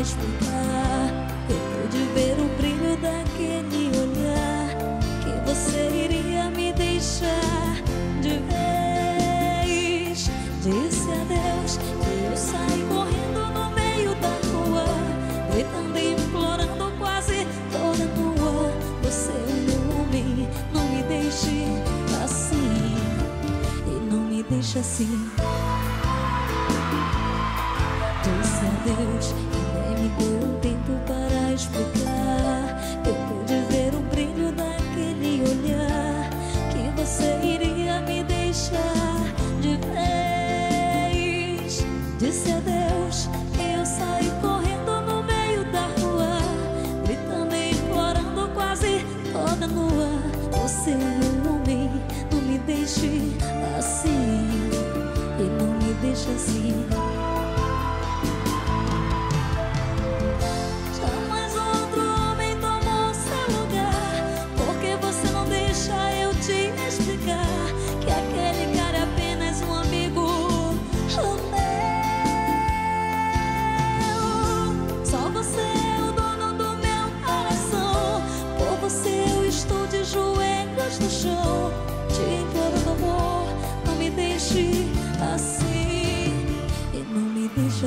explicar. Eu pude ver o brilho daquele olhar que você iria me deixar de vez. Disse adeus e eu saí correndo no meio da rua, gritando e implorando quase toda nua. Você é meu homem, não me deixe assim e não me deixe assim.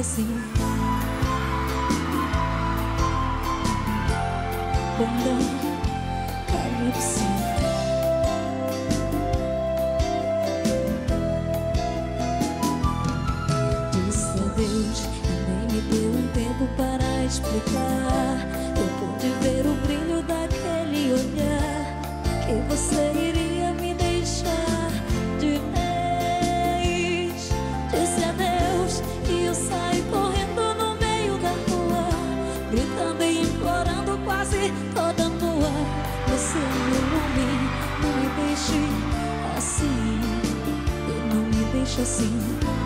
Assim. Banda Calypso Disse adeus e nem me deu um tempo para explicar Eu pude ver o brilho daquele olhar Que você acha assim.